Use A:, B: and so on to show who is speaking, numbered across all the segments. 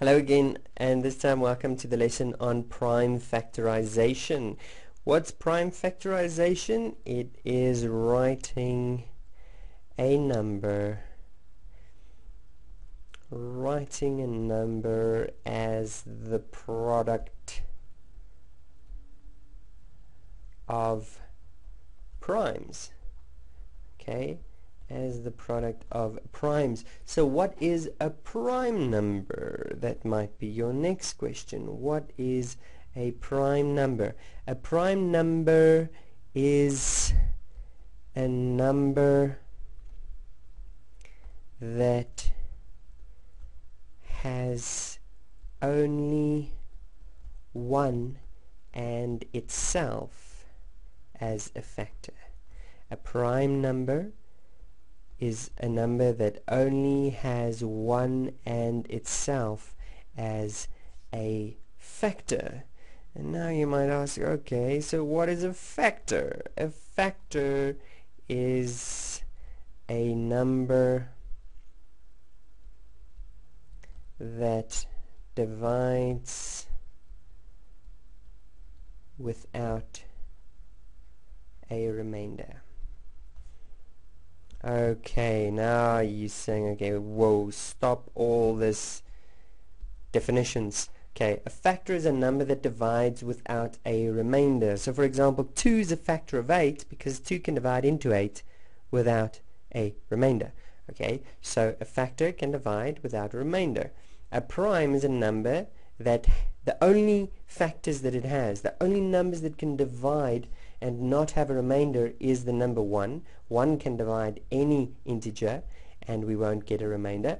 A: Hello again and this time welcome to the lesson on prime factorization. What's prime factorization? It is writing a number writing a number as the product of primes okay as the product of primes. So what is a prime number? That might be your next question. What is a prime number? A prime number is a number that has only one and itself as a factor. A prime number is a number that only has one and itself as a factor. And now you might ask, okay, so what is a factor? A factor is a number that divides without a remainder. Okay, now you're saying, okay, whoa, stop all this definitions. Okay, a factor is a number that divides without a remainder. So for example, 2 is a factor of 8 because 2 can divide into 8 without a remainder. Okay, so a factor can divide without a remainder. A prime is a number that the only factors that it has, the only numbers that can divide and not have a remainder is the number 1. 1 can divide any integer and we won't get a remainder.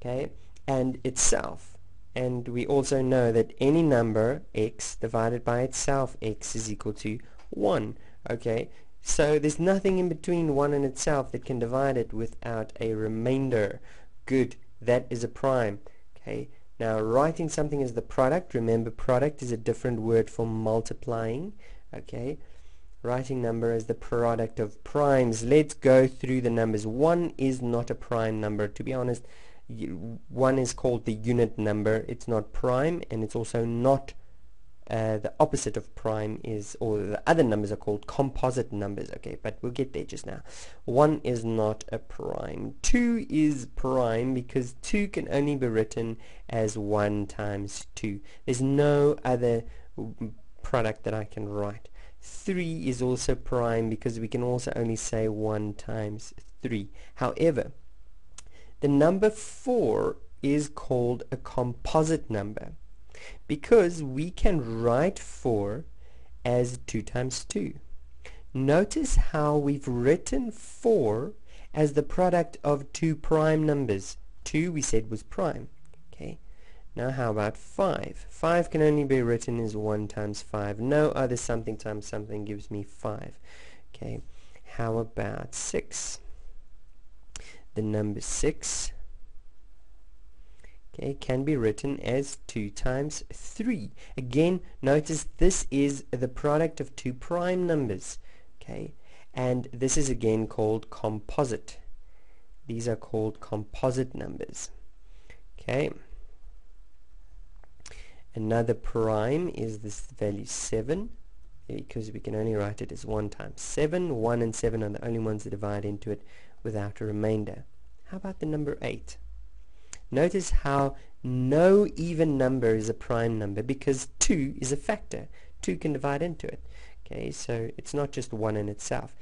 A: Okay, and itself. And we also know that any number x divided by itself x is equal to 1. Okay, so there's nothing in between 1 and itself that can divide it without a remainder. Good, that is a prime. Okay, now writing something as the product, remember product is a different word for multiplying. Okay, writing number as the product of primes. Let's go through the numbers. 1 is not a prime number. To be honest, 1 is called the unit number. It's not prime and it's also not uh, the opposite of prime is, or the other numbers are called composite numbers, okay, but we'll get there just now. 1 is not a prime. 2 is prime because 2 can only be written as 1 times 2. There's no other product that I can write. 3 is also prime because we can also only say 1 times 3. However, the number 4 is called a composite number because we can write 4 as 2 times 2. Notice how we've written 4 as the product of two prime numbers. 2 we said was prime. Okay. Now how about 5? 5 can only be written as 1 times 5. No other something times something gives me 5. Okay. How about 6? The number 6 okay, can be written as 2 times 3. Again, notice this is the product of two prime numbers. Okay, and this is again called composite. These are called composite numbers. Okay. Another prime is this value 7 because we can only write it as 1 times 7. 1 and 7 are the only ones that divide into it without a remainder. How about the number 8? Notice how no even number is a prime number because 2 is a factor. 2 can divide into it. Okay, so it's not just 1 in itself.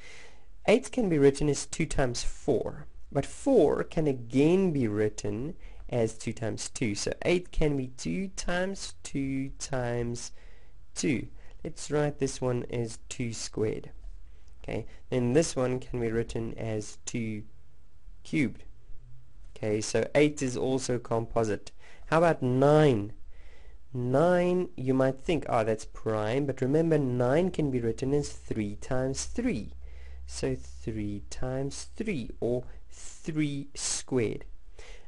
A: 8 can be written as 2 times 4, but 4 can again be written as 2 times 2. So 8 can be 2 times 2 times 2. Let's write this one as 2 squared. Okay, then this one can be written as 2 cubed. Okay, so 8 is also composite. How about 9? 9, you might think, oh, that's prime, but remember 9 can be written as 3 times 3. So 3 times 3, or 3 squared.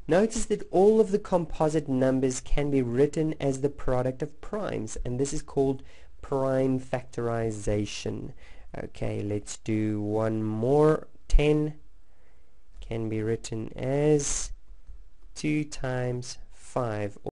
A: Notice that all of the composite numbers can be written as the product of primes, and this is called prime factorization. Okay, let's do one more. 10 can be written as 2 times 5